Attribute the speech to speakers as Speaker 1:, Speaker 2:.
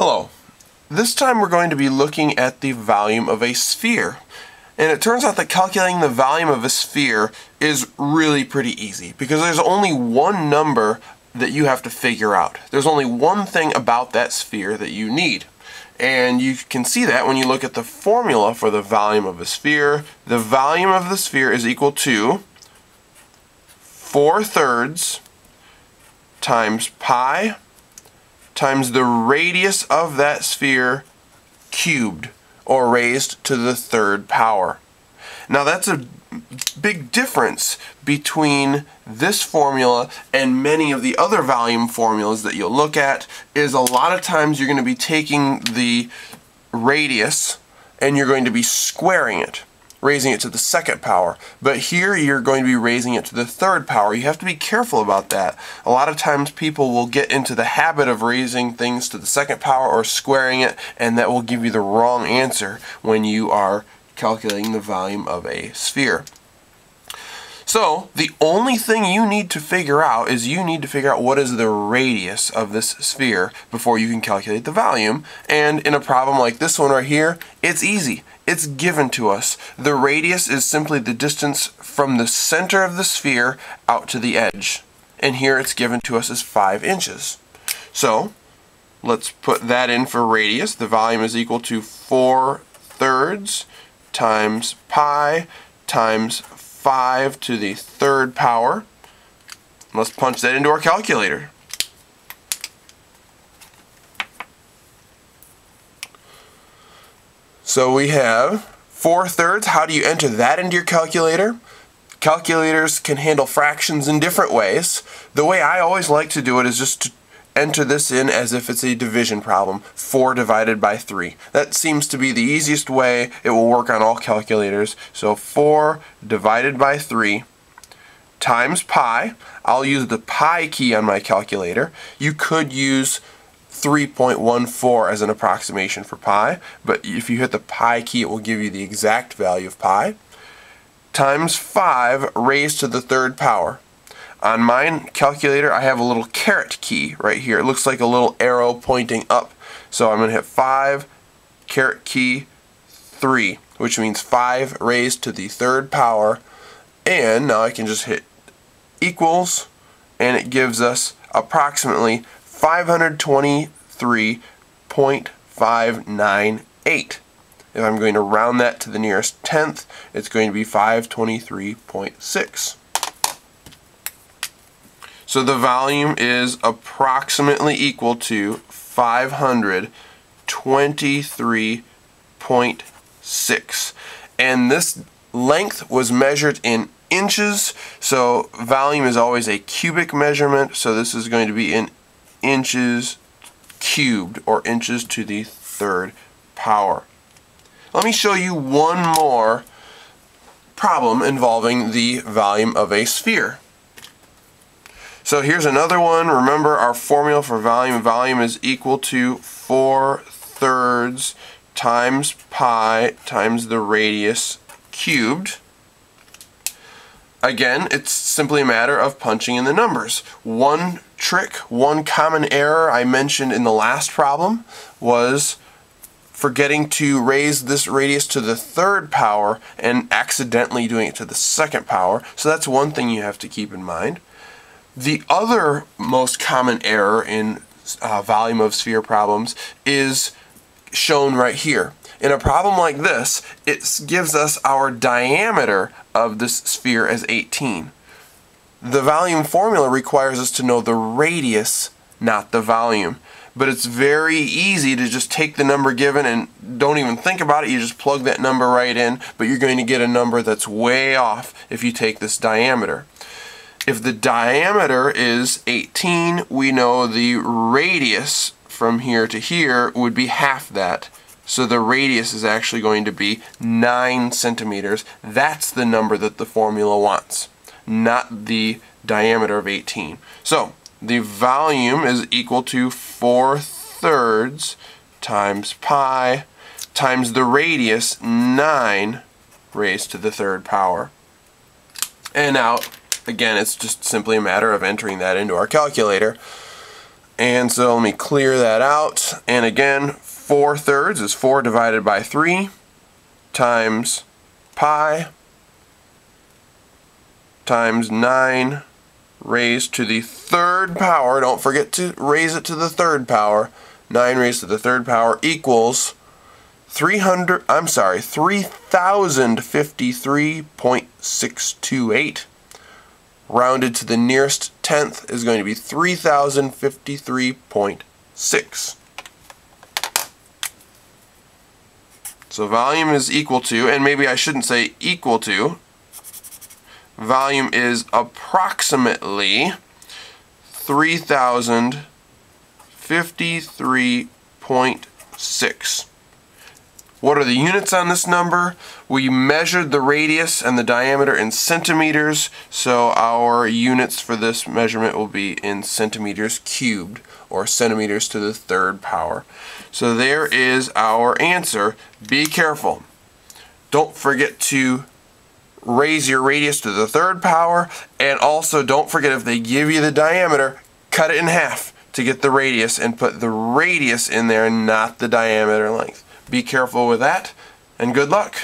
Speaker 1: Hello. This time we're going to be looking at the volume of a sphere. And it turns out that calculating the volume of a sphere is really pretty easy because there's only one number that you have to figure out. There's only one thing about that sphere that you need. And you can see that when you look at the formula for the volume of a sphere. The volume of the sphere is equal to 4 thirds times pi times the radius of that sphere cubed or raised to the third power. Now that's a big difference between this formula and many of the other volume formulas that you'll look at is a lot of times you're going to be taking the radius and you're going to be squaring it raising it to the second power. But here you're going to be raising it to the third power. You have to be careful about that. A lot of times people will get into the habit of raising things to the second power or squaring it, and that will give you the wrong answer when you are calculating the volume of a sphere. So the only thing you need to figure out is you need to figure out what is the radius of this sphere before you can calculate the volume. And in a problem like this one right here, it's easy. It's given to us. The radius is simply the distance from the center of the sphere out to the edge. And here it's given to us as 5 inches. So let's put that in for radius. The volume is equal to 4 thirds times pi times 5 to the third power. Let's punch that into our calculator. So we have 4 thirds. How do you enter that into your calculator? Calculators can handle fractions in different ways. The way I always like to do it is just to enter this in as if it's a division problem, 4 divided by 3. That seems to be the easiest way. It will work on all calculators. So 4 divided by 3 times pi. I'll use the pi key on my calculator. You could use 3.14 as an approximation for pi, but if you hit the pi key it will give you the exact value of pi, times 5 raised to the third power. On my calculator, I have a little caret key right here. It looks like a little arrow pointing up. So I'm going to hit 5, caret key 3, which means 5 raised to the third power. And now I can just hit equals, and it gives us approximately 523.598. If I'm going to round that to the nearest tenth, it's going to be 523.6. So the volume is approximately equal to 523.6. And this length was measured in inches, so volume is always a cubic measurement, so this is going to be in inches cubed, or inches to the third power. Let me show you one more problem involving the volume of a sphere. So here's another one. Remember our formula for volume. Volume is equal to 4 thirds times pi times the radius cubed. Again, it's simply a matter of punching in the numbers. One trick, one common error I mentioned in the last problem was forgetting to raise this radius to the third power and accidentally doing it to the second power. So that's one thing you have to keep in mind. The other most common error in uh, volume of sphere problems is shown right here. In a problem like this, it gives us our diameter of this sphere as 18. The volume formula requires us to know the radius, not the volume. But it's very easy to just take the number given and don't even think about it. You just plug that number right in, but you're going to get a number that's way off if you take this diameter. If the diameter is 18, we know the radius from here to here would be half that. So the radius is actually going to be 9 centimeters. That's the number that the formula wants, not the diameter of 18. So the volume is equal to 4 thirds times pi times the radius 9 raised to the third power. And now Again, it's just simply a matter of entering that into our calculator. And so let me clear that out. And again, 4 thirds is 4 divided by 3 times pi times 9 raised to the third power. Don't forget to raise it to the third power. 9 raised to the third power equals 300, I'm sorry, 3053.628 rounded to the nearest tenth is going to be 3053.6. So volume is equal to, and maybe I shouldn't say equal to, volume is approximately 3053.6. What are the units on this number? We measured the radius and the diameter in centimeters, so our units for this measurement will be in centimeters cubed, or centimeters to the third power. So there is our answer. Be careful. Don't forget to raise your radius to the third power, and also don't forget if they give you the diameter, cut it in half to get the radius and put the radius in there, not the diameter length. Be careful with that, and good luck.